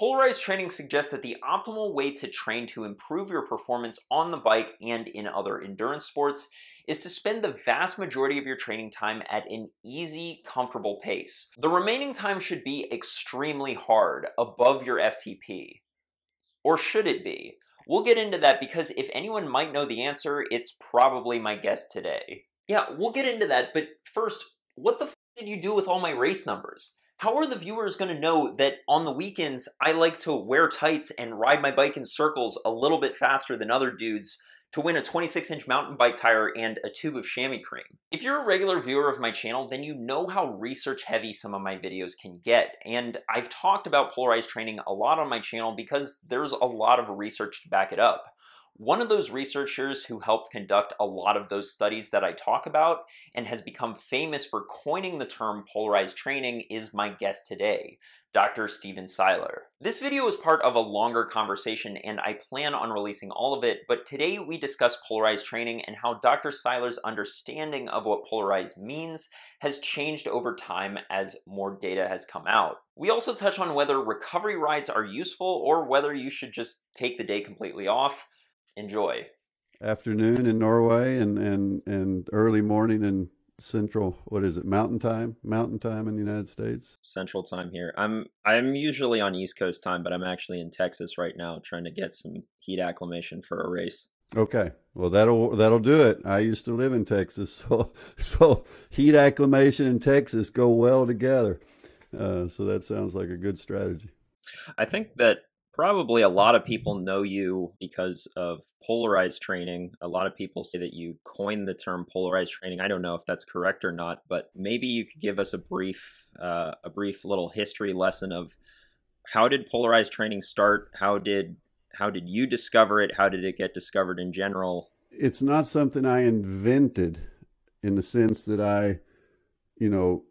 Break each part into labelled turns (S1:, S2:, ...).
S1: Polarized training suggests that the optimal way to train to improve your performance on the bike and in other endurance sports is to spend the vast majority of your training time at an easy, comfortable pace. The remaining time should be extremely hard, above your FTP. Or should it be? We'll get into that because if anyone might know the answer, it's probably my guest today. Yeah, we'll get into that, but first, what the did you do with all my race numbers? How are the viewers going to know that on the weekends I like to wear tights and ride my bike in circles a little bit faster than other dudes to win a 26 inch mountain bike tire and a tube of chamois cream. If you're a regular viewer of my channel, then you know how research heavy some of my videos can get. And I've talked about polarized training a lot on my channel because there's a lot of research to back it up. One of those researchers who helped conduct a lot of those studies that I talk about and has become famous for coining the term polarized training is my guest today, Dr. Stephen Seiler. This video is part of a longer conversation and I plan on releasing all of it, but today we discuss polarized training and how Dr. Seiler's understanding of what polarized means has changed over time as more data has come out. We also touch on whether recovery rides are useful or whether you should just take the day completely off enjoy.
S2: Afternoon in Norway and, and, and early morning in central what is it mountain time? Mountain time in the united states?
S1: Central time here. I'm i'm usually on east coast time but i'm actually in texas right now trying to get some heat acclimation for a race.
S2: Okay. Well that'll that'll do it. I used to live in texas so so heat acclimation in texas go well together. Uh, so that sounds like a good strategy.
S1: I think that probably a lot of people know you because of polarized training. A lot of people say that you coined the term polarized training. I don't know if that's correct or not, but maybe you could give us a brief, uh, a brief little history lesson of how did polarized training start? How did how did you discover it? How did it get discovered in general?
S2: It's not something I invented in the sense that I, you know,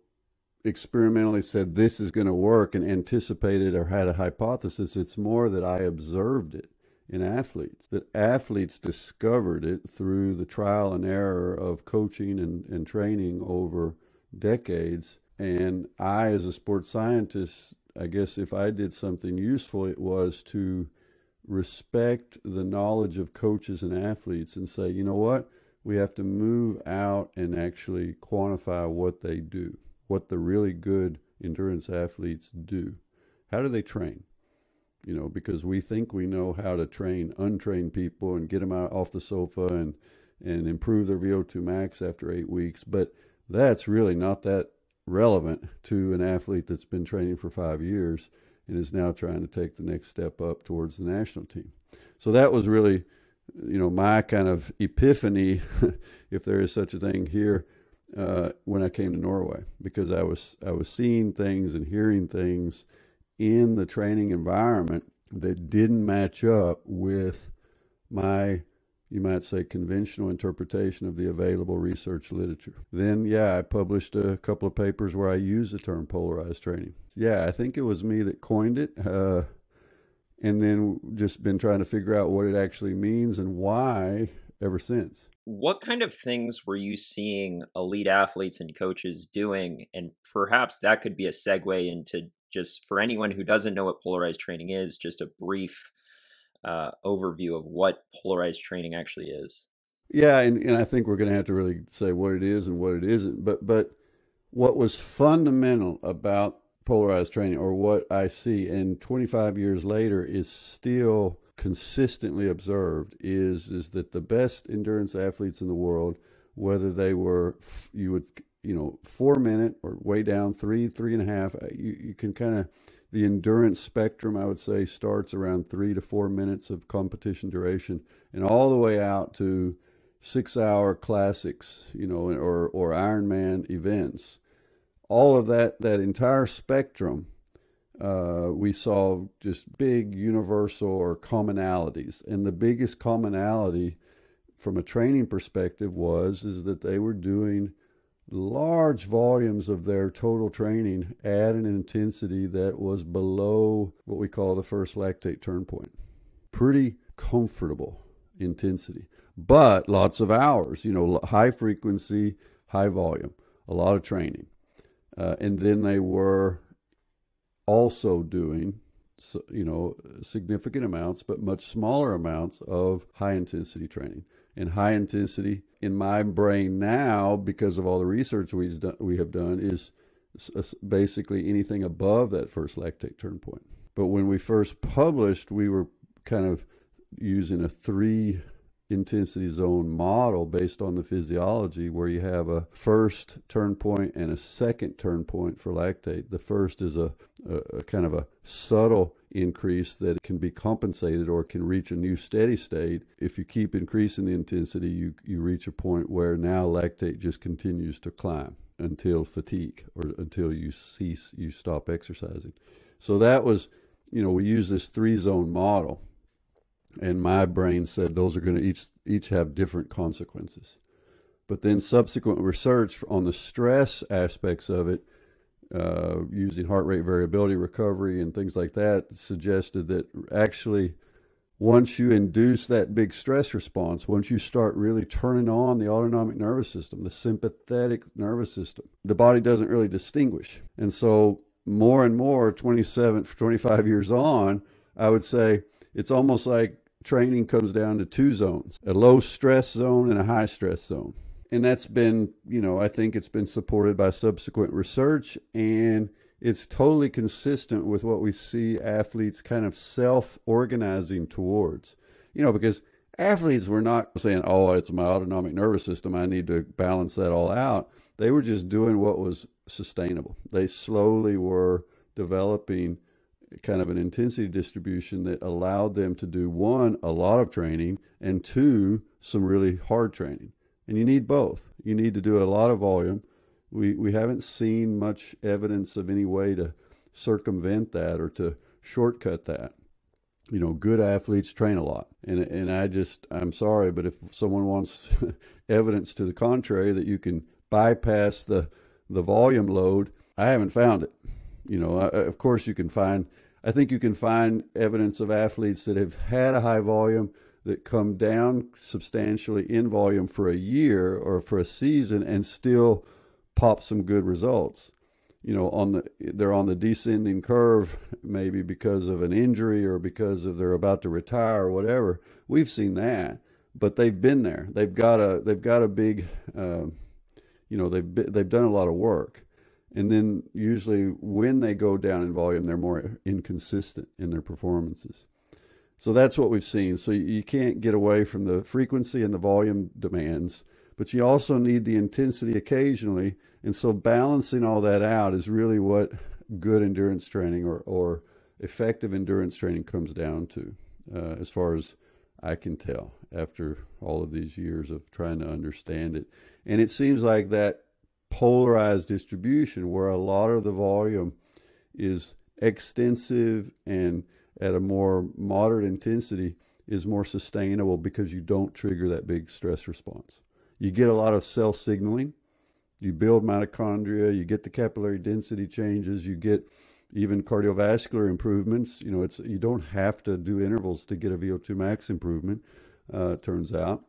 S2: experimentally said this is going to work and anticipated or had a hypothesis. It's more that I observed it in athletes, that athletes discovered it through the trial and error of coaching and, and training over decades. And I, as a sports scientist, I guess if I did something useful, it was to respect the knowledge of coaches and athletes and say, you know what? We have to move out and actually quantify what they do what the really good endurance athletes do. How do they train? You know, because we think we know how to train untrained people and get them out off the sofa and and improve their VO2 max after eight weeks, but that's really not that relevant to an athlete that's been training for five years and is now trying to take the next step up towards the national team. So that was really, you know, my kind of epiphany, if there is such a thing here, uh, when I came to Norway because I was I was seeing things and hearing things in the training environment that didn't match up with my you might say conventional interpretation of the available research literature. Then yeah, I published a couple of papers where I used the term polarized training. Yeah, I think it was me that coined it. Uh, and then just been trying to figure out what it actually means and why ever since
S1: what kind of things were you seeing elite athletes and coaches doing? And perhaps that could be a segue into just for anyone who doesn't know what polarized training is, just a brief uh, overview of what polarized training actually is.
S2: Yeah, and, and I think we're going to have to really say what it is and what it isn't. But but what was fundamental about polarized training, or what I see, and 25 years later, is still consistently observed is is that the best endurance athletes in the world, whether they were you would you know four minute or way down three three and a half, uh, you, you can kind of the endurance spectrum I would say starts around three to four minutes of competition duration, and all the way out to six hour classics, you know, or or Ironman events. All of that that entire spectrum uh, we saw just big universal or commonalities. And the biggest commonality from a training perspective was is that they were doing large volumes of their total training at an intensity that was below what we call the first lactate turn point. Pretty comfortable intensity, but lots of hours, you know, high frequency, high volume, a lot of training. Uh, and then they were also doing you know, significant amounts, but much smaller amounts of high intensity training. And high intensity in my brain now, because of all the research we've done, we have done, is basically anything above that first lactate turn point. But when we first published, we were kind of using a three intensity zone model based on the physiology where you have a first turn point and a second turn point for lactate. The first is a, a, a, kind of a subtle increase that can be compensated or can reach a new steady state. If you keep increasing the intensity, you, you reach a point where now lactate just continues to climb until fatigue or until you cease, you stop exercising. So that was, you know, we use this three zone model and my brain said those are going to each each have different consequences. But then subsequent research on the stress aspects of it, uh, using heart rate variability recovery and things like that, suggested that actually once you induce that big stress response, once you start really turning on the autonomic nervous system, the sympathetic nervous system, the body doesn't really distinguish. And so more and more, 27, 25 years on, I would say it's almost like training comes down to two zones a low stress zone and a high stress zone. And that's been, you know, I think it's been supported by subsequent research and it's totally consistent with what we see athletes kind of self organizing towards. You know, because athletes were not saying, oh, it's my autonomic nervous system, I need to balance that all out. They were just doing what was sustainable. They slowly were developing kind of an intensity distribution that allowed them to do one, a lot of training, and two, some really hard training. And you need both. You need to do a lot of volume. We, we haven't seen much evidence of any way to circumvent that or to shortcut that. You know, good athletes train a lot. And, and I just, I'm sorry, but if someone wants evidence to the contrary that you can bypass the, the volume load, I haven't found it. You know, of course, you can find, I think you can find evidence of athletes that have had a high volume that come down substantially in volume for a year or for a season and still pop some good results. You know, on the they're on the descending curve, maybe because of an injury or because of they're about to retire or whatever. We've seen that, but they've been there. They've got a they've got a big, uh, you know, they've they've done a lot of work and then usually when they go down in volume, they're more inconsistent in their performances. So that's what we've seen. So you can't get away from the frequency and the volume demands, but you also need the intensity occasionally. And so balancing all that out is really what good endurance training or, or effective endurance training comes down to, uh, as far as I can tell after all of these years of trying to understand it. And it seems like that polarized distribution where a lot of the volume is extensive and at a more moderate intensity is more sustainable because you don't trigger that big stress response. You get a lot of cell signaling, you build mitochondria, you get the capillary density changes, you get even cardiovascular improvements. You know, it's you don't have to do intervals to get a VO2 max improvement. Uh, turns out,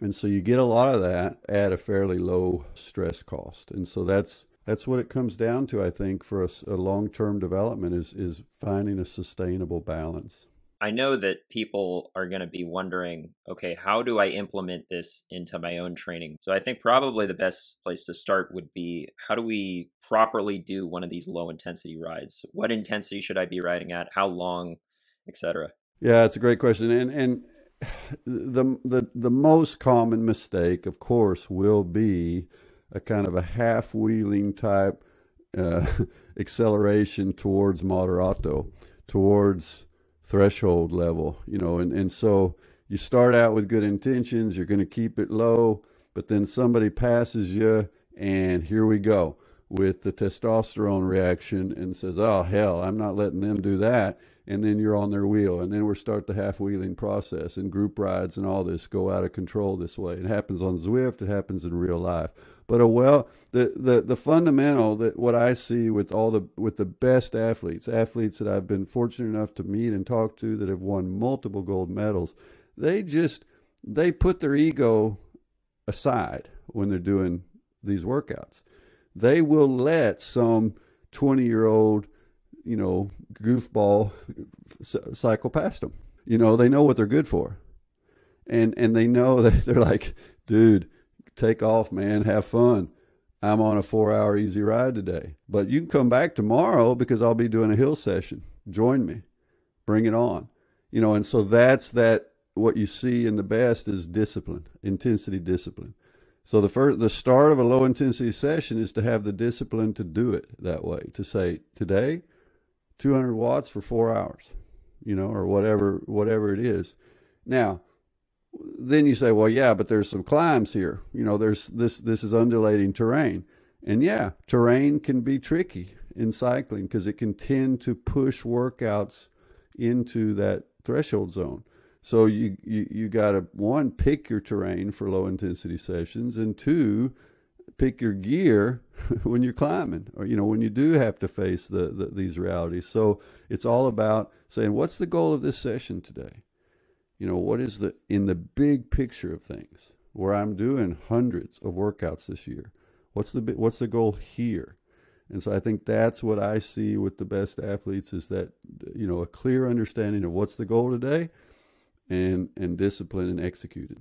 S2: and so you get a lot of that at a fairly low stress cost. And so that's that's what it comes down to, I think, for a, a long-term development is is finding a sustainable balance.
S1: I know that people are going to be wondering, okay, how do I implement this into my own training? So I think probably the best place to start would be how do we properly do one of these low intensity rides? What intensity should I be riding at? How long, etc.
S2: Yeah, it's a great question. And and the the the most common mistake, of course, will be a kind of a half wheeling type uh, acceleration towards moderato, towards threshold level, you know, and, and so you start out with good intentions, you're going to keep it low, but then somebody passes you, and here we go with the testosterone reaction and says, oh, hell, I'm not letting them do that. And then you're on their wheel. And then we start the half wheeling process and group rides and all this go out of control this way. It happens on zwift. It happens in real life. But a well the, the the fundamental that what i see with all the with the best athletes athletes that i've been fortunate enough to meet and talk to that have won multiple gold medals they just they put their ego aside when they're doing these workouts they will let some 20 year old you know, goofball cycle past them. You know, they know what they're good for. And, and they know that they're like, dude, take off, man, have fun. I'm on a four hour easy ride today. But you can come back tomorrow because I'll be doing a hill session. Join me. Bring it on. You know, and so that's that what you see in the best is discipline, intensity discipline. So the first the start of a low intensity session is to have the discipline to do it that way, to say, today, 200 watts for 4 hours, you know, or whatever whatever it is. Now, then you say, well, yeah, but there's some climbs here. You know, there's this this is undulating terrain. And yeah, terrain can be tricky in cycling because it can tend to push workouts into that threshold zone. So you you, you got to one pick your terrain for low intensity sessions, and two pick your gear when you're climbing, or you know when you do have to face the, the these realities. So it's all about saying, what's the goal of this session today? You know, what is the in the big picture of things where I'm doing hundreds of workouts this year? What's the what's the goal here? And so I think that's what I see with the best athletes is that you know a clear understanding of what's the goal today and and discipline and executed.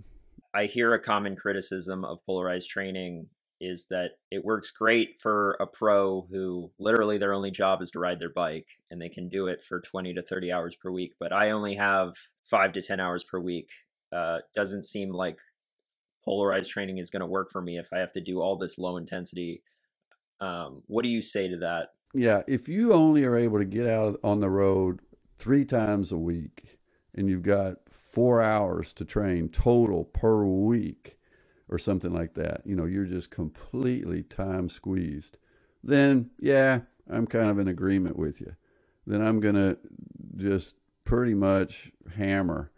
S1: I hear a common criticism of polarized training is that it works great for a pro who literally their only job is to ride their bike and they can do it for 20 to 30 hours per week but i only have 5 to 10 hours per week. Uh, doesn't seem like polarized training is going to work for me if i have to do all this low intensity. Um, what do you say to that?
S2: Yeah if you only are able to get out on the road three times a week and you've got four hours to train total per week or something like that, you know, you're just completely time squeezed, then yeah, I'm kind of in agreement with you. Then I'm going to just pretty much hammer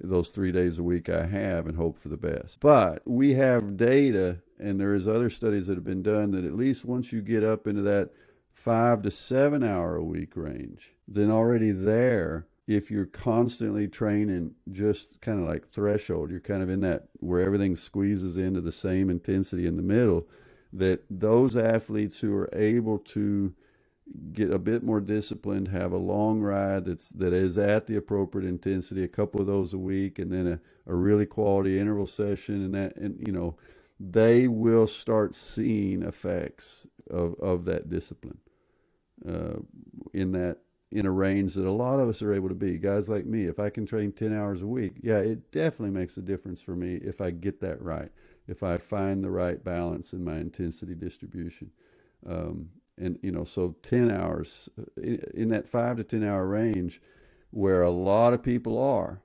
S2: those three days a week I have and hope for the best. But we have data, and there is other studies that have been done that at least once you get up into that five to seven hour a week range, then already there if you're constantly training just kind of like threshold, you're kind of in that where everything squeezes into the same intensity in the middle, that those athletes who are able to get a bit more disciplined, have a long ride that's that is at the appropriate intensity, a couple of those a week, and then a, a really quality interval session, and that and you know, they will start seeing effects of of that discipline uh, in that in a range that a lot of us are able to be. Guys like me, if I can train 10 hours a week, yeah, it definitely makes a difference for me if I get that right, if I find the right balance in my intensity distribution. Um, and, you know, so 10 hours in that five to 10 hour range where a lot of people are,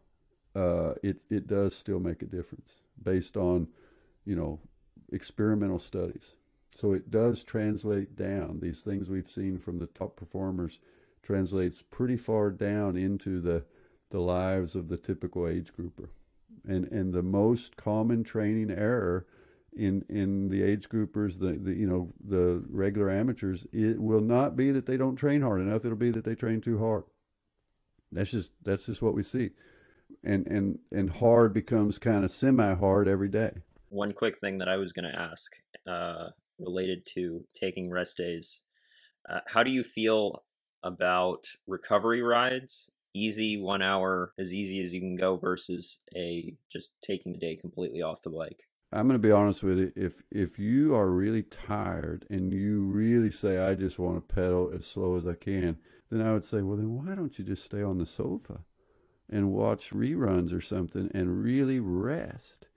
S2: uh, it, it does still make a difference based on, you know, experimental studies. So it does translate down these things we've seen from the top performers translates pretty far down into the the lives of the typical age grouper. And and the most common training error in in the age groupers, the, the you know the regular amateurs, it will not be that they don't train hard enough. It'll be that they train too hard. That's just that's just what we see, and and and hard becomes kind of semi hard every day.
S1: One quick thing that I was going to ask, uh, related to taking rest days, uh, how do you feel about recovery rides easy one hour as easy as you can go versus a just taking the day completely off the bike.
S2: I'm going to be honest with you if if you are really tired and you really say i just want to pedal as slow as i can then i would say well then why don't you just stay on the sofa and watch reruns or something and really rest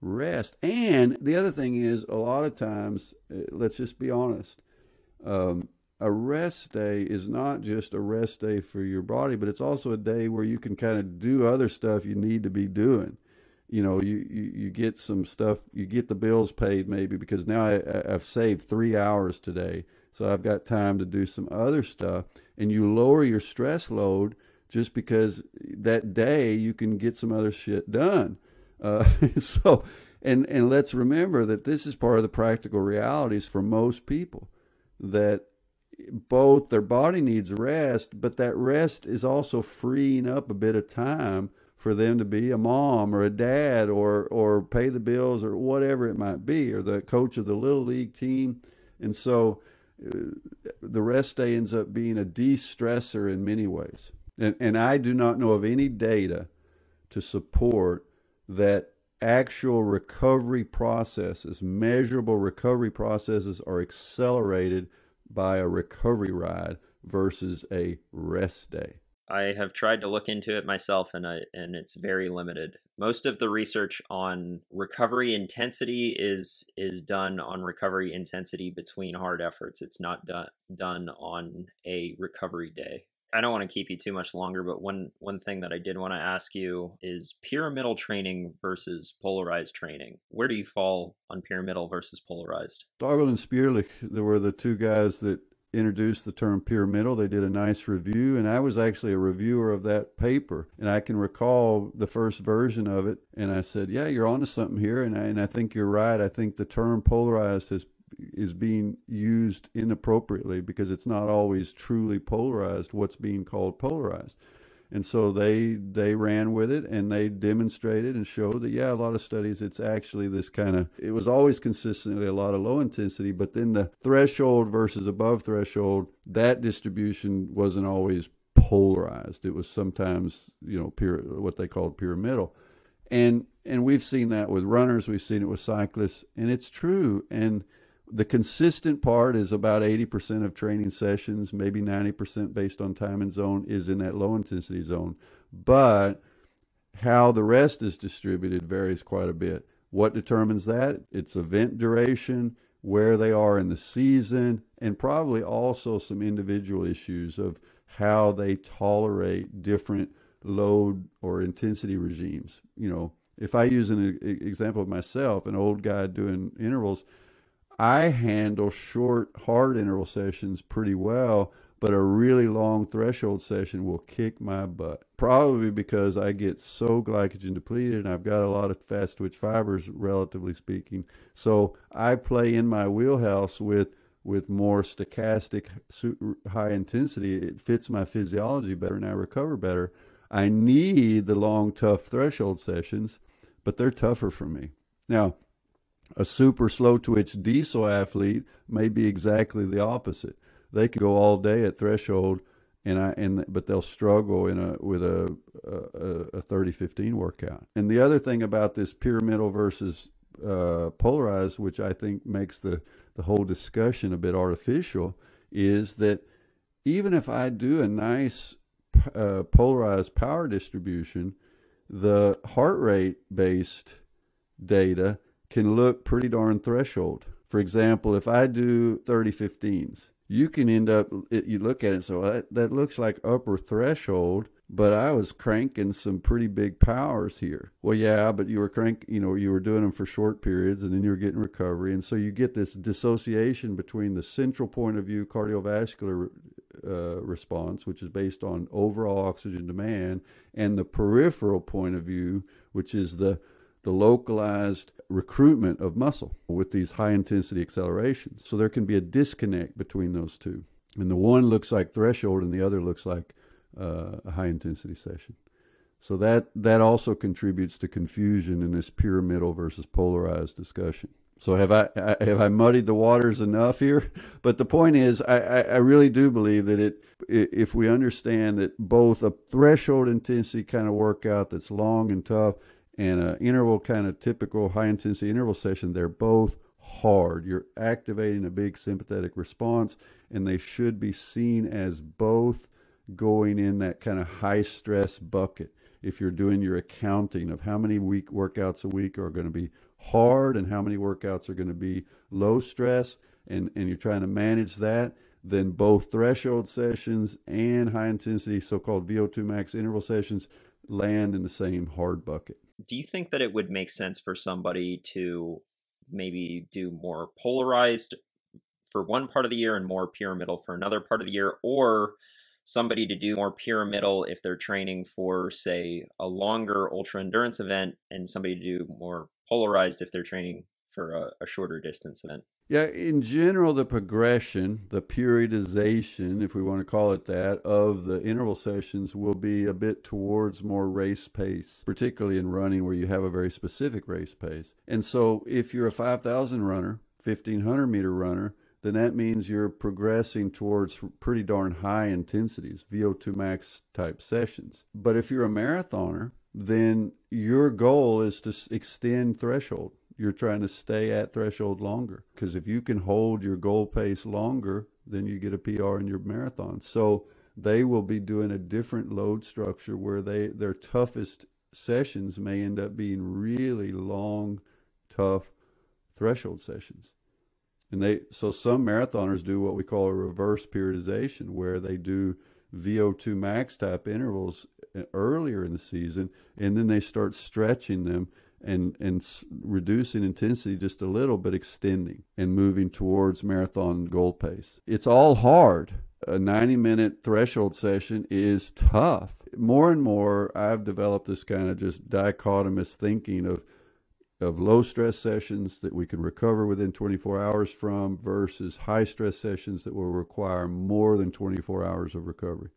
S2: rest? And the other thing is a lot of times eh, let's just be honest um, a rest day is not just a rest day for your body, but it's also a day where you can kind of do other stuff you need to be doing. You know, you, you, you get some stuff, you get the bills paid maybe because now I, I've saved three hours today. So I've got time to do some other stuff. And you lower your stress load just because that day you can get some other shit done. Uh, so, and, and let's remember that this is part of the practical realities for most people that both their body needs rest, but that rest is also freeing up a bit of time for them to be a mom or a dad or or pay the bills or whatever it might be or the coach of the little league team. And so uh, the rest day ends up being a de-stressor in many ways. And, and I do not know of any data to support that actual recovery processes, measurable recovery processes, are accelerated by a recovery ride versus a rest day.
S1: I have tried to look into it myself and I, and it's very limited. Most of the research on recovery intensity is is done on recovery intensity between hard efforts. It's not done done on a recovery day. I don't want to keep you too much longer, but one one thing that I did want to ask you is pyramidal training versus polarized training. Where do you fall on pyramidal versus polarized?
S2: Darwell and Sperlich, they were the two guys that introduced the term pyramidal. They did a nice review, and I was actually a reviewer of that paper. And I can recall the first version of it, and I said, "Yeah, you're onto something here." And I, and I think you're right. I think the term polarized has is being used inappropriately because it's not always truly polarized. What's being called polarized. And so they they ran with it and they demonstrated and showed that yeah a lot of studies it's actually this kind of it was always consistently a lot of low intensity but then the threshold versus above threshold that distribution wasn't always polarized. It was sometimes you know what they called pyramidal. And and we've seen that with runners we've seen it with cyclists and it's true. And the consistent part is about 80% of training sessions, maybe 90% based on time and zone, is in that low intensity zone. But how the rest is distributed varies quite a bit. What determines that? It's event duration, where they are in the season, and probably also some individual issues of how they tolerate different load or intensity regimes. You know, if I use an example of myself, an old guy doing intervals, I handle short, hard interval sessions pretty well, but a really long threshold session will kick my butt. Probably because I get so glycogen depleted and I've got a lot of fast twitch fibers, relatively speaking. So I play in my wheelhouse with with more stochastic high intensity. It fits my physiology better and I recover better. I need the long, tough threshold sessions, but they're tougher for me. Now, a super slow twitch diesel athlete may be exactly the opposite. They can go all day at threshold, and I and but they'll struggle in a with a a, a 30-15 workout. And the other thing about this pyramidal versus uh, polarized, which I think makes the the whole discussion a bit artificial, is that even if I do a nice uh, polarized power distribution, the heart rate based data can look pretty darn threshold. For example, if I do 30 15s, you can end up, you look at it, so that, that looks like upper threshold, but I was cranking some pretty big powers here. Well, yeah, but you were crank, you know, you were doing them for short periods and then you were getting recovery. And so you get this dissociation between the central point of view cardiovascular uh, response, which is based on overall oxygen demand, and the peripheral point of view, which is the the localized recruitment of muscle with these high intensity accelerations. So there can be a disconnect between those two. And the one looks like threshold and the other looks like uh, a high intensity session. So that, that also contributes to confusion in this pyramidal versus polarized discussion. So have I have I muddied the waters enough here? But the point is, I, I really do believe that it if we understand that both a threshold intensity kind of workout that's long and tough and an interval kind of typical high intensity interval session, they're both hard. You're activating a big sympathetic response, and they should be seen as both going in that kind of high stress bucket. If you're doing your accounting of how many week workouts a week are going to be hard and how many workouts are going to be low stress, and, and you're trying to manage that, then both threshold sessions and high intensity so called VO2 max interval sessions land in the same hard bucket
S1: do you think that it would make sense for somebody to maybe do more polarized for one part of the year and more pyramidal for another part of the year? Or somebody to do more pyramidal if they're training for say a longer ultra endurance event and somebody to do more polarized if they're training for a, a shorter distance event
S2: yeah, in general, the progression, the periodization, if we want to call it that, of the interval sessions will be a bit towards more race pace, particularly in running where you have a very specific race pace. And so if you're a 5,000 runner, 1500 meter runner, then that means you're progressing towards pretty darn high intensities, VO2 max type sessions. But if you're a marathoner, then your goal is to extend threshold. You're trying to stay at threshold longer because if you can hold your goal pace longer, then you get a PR in your marathon. So they will be doing a different load structure where they their toughest sessions may end up being really long, tough threshold sessions. And they so some marathoners do what we call a reverse periodization, where they do VO2 max type intervals uh, earlier in the season, and then they start stretching them and and reducing intensity just a little, but extending and moving towards marathon goal pace. It's all hard. A 90 minute threshold session is tough. More and more, I've developed this kind of just dichotomous thinking of of low stress sessions that we can recover within 24 hours from versus high stress sessions that will require more than 24 hours of recovery.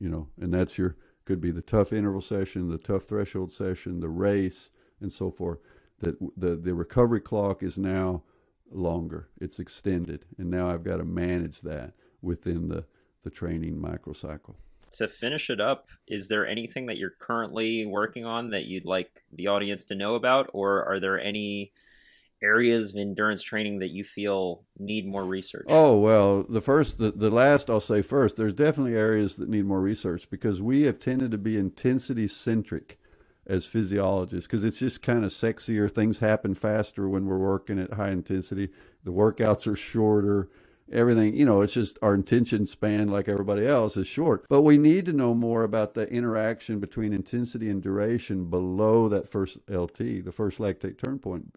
S2: You know, and that's your could be the tough interval session, the tough threshold session, the race, and so forth. That the the recovery clock is now longer. It's extended, and now I've got to manage that within the the training microcycle
S1: to finish it up, is there anything that you're currently working on that you'd like the audience to know about, or are there any areas of endurance training that you feel need more research?
S2: Oh well, the first, the, the last, I'll say first. There's definitely areas that need more research because we have tended to be intensity centric as physiologists because it's just kind of sexier. Things happen faster when we're working at high intensity. The workouts are shorter everything, you know, it's just our attention span, like everybody else, is short. But we need to know more about the interaction between intensity and duration below that first LT, the first lactate turn point,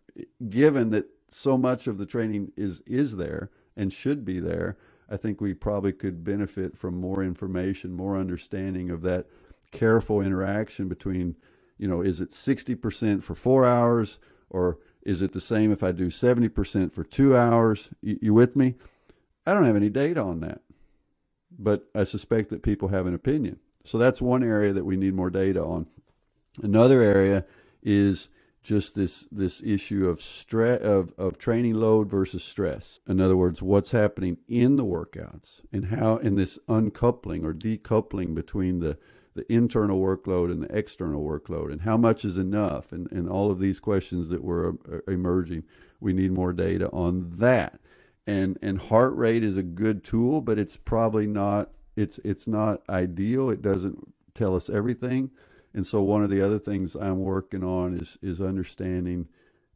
S2: given that so much of the training is is there and should be there. I think we probably could benefit from more information, more understanding of that careful interaction between, you know, is it 60% for four hours or is it the same if I do 70% for two hours? You, you with me? I don't have any data on that, but I suspect that people have an opinion. So that's one area that we need more data on. Another area is just this this issue of stress of, of training load versus stress. In other words, what's happening in the workouts and how in this uncoupling or decoupling between the the internal workload and the external workload and how much is enough and, and all of these questions that were uh, emerging we need more data on that. And and heart rate is a good tool, but it's probably not it's it's not ideal. It doesn't tell us everything, and so one of the other things I'm working on is is understanding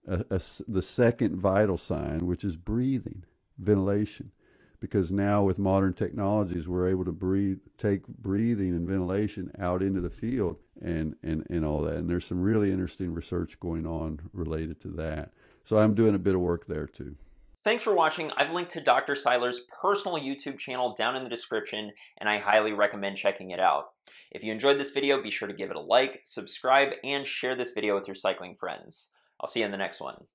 S2: a, a, the second vital sign, which is breathing, ventilation, because now with modern technologies we're able to breathe, take breathing and ventilation out into the field, and and and all that. And there's some really interesting research going on related to that. So I'm doing a bit of work there too.
S1: Thanks for watching. I've linked to Dr. Seiler's personal YouTube channel down in the description, and I highly recommend checking it out. If you enjoyed this video, be sure to give it a like, subscribe, and share this video with your cycling friends. I'll see you in the next one.